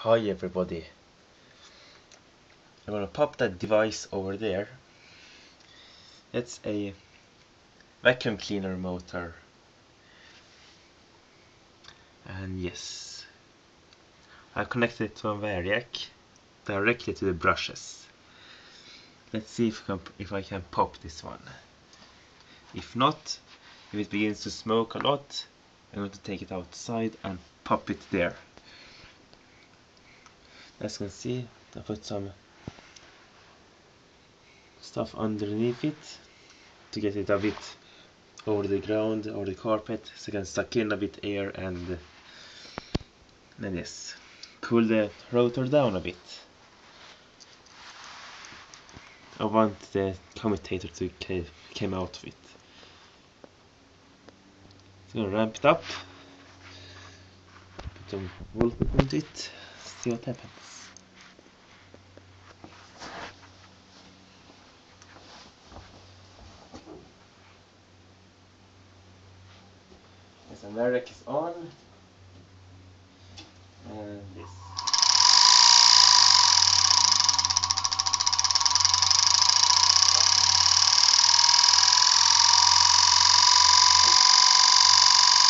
Hi everybody. I'm gonna pop that device over there. It's a vacuum cleaner motor. And yes, I connected it to a Variac directly to the brushes. Let's see if if I can pop this one. If not, if it begins to smoke a lot, I'm going to take it outside and pop it there. As you can see, I put some stuff underneath it to get it a bit over the ground or the carpet so I can suck in a bit air and then yes, cool the rotor down a bit. I want the commutator to came out of it. So gonna ramp it up. Put some voltage into it. See what happens. Yes, and Variac is on. And this.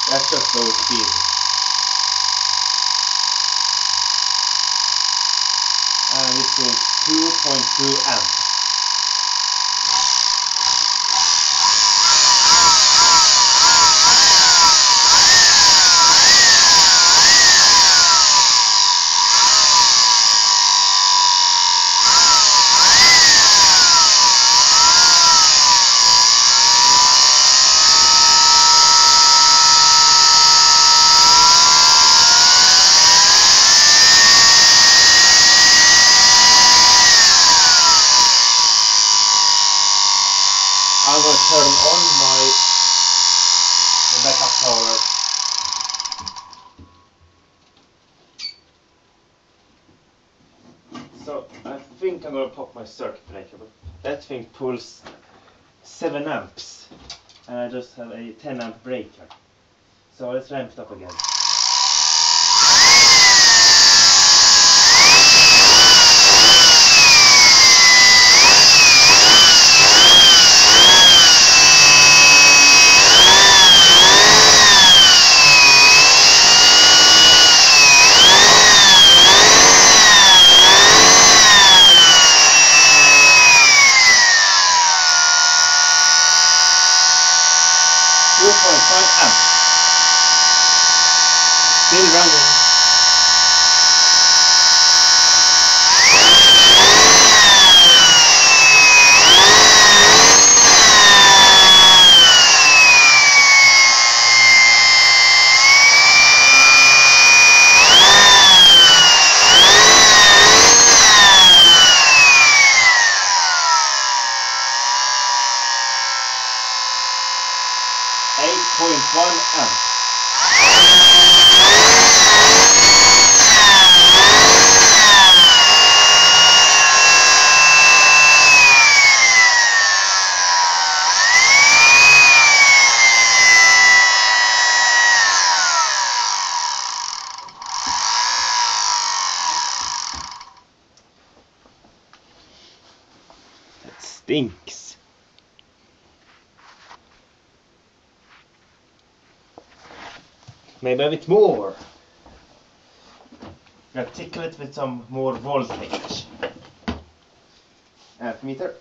That's just low speed. Doing 2.2 amps. Turn on my backup power. So I think I'm gonna pop my circuit breaker, but that thing pulls 7 amps and I just have a 10 amp breaker. So let's ramp it up again. Bem bravo. 8.1 amps. That stinks. Maybe a bit more. Gonna tickle it with some more voltage. Uh, Ammeter.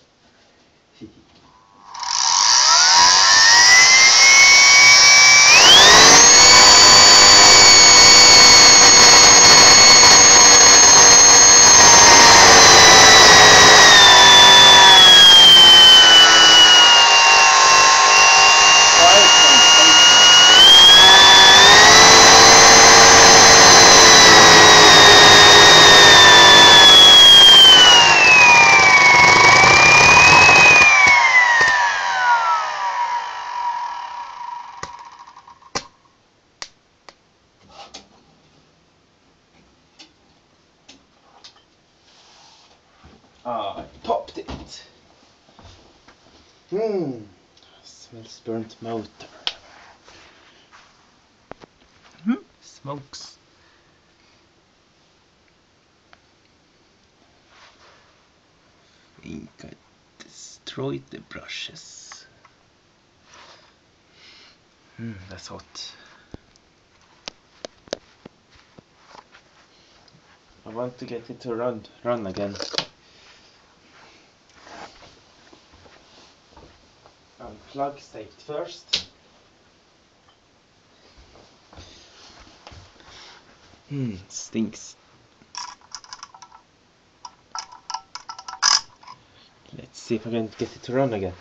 dropped it. Hmm, smells burnt motor. Hmm, smokes. I think I destroyed the brushes. Hmm, that's hot. I want to get it to run, run again. Unplug state first. Hmm, stinks. Let's see if I can get it to run again.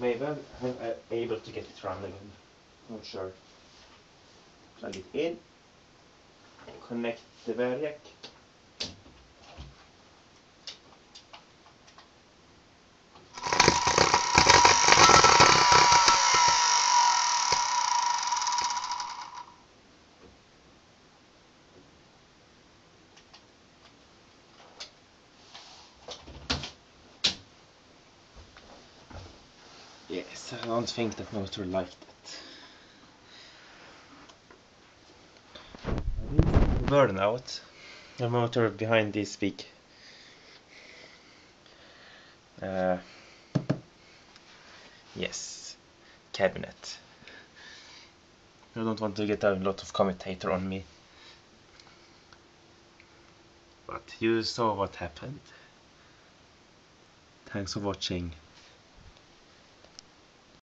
Maybe I'm, uh, able to get it run again. Not sure. Plug it in. Connect the Variac. I don't think that motor liked it. Burnout. The motor behind this big uh, yes cabinet. I don't want to get a lot of commutator on me. But you saw what happened. Thanks for watching.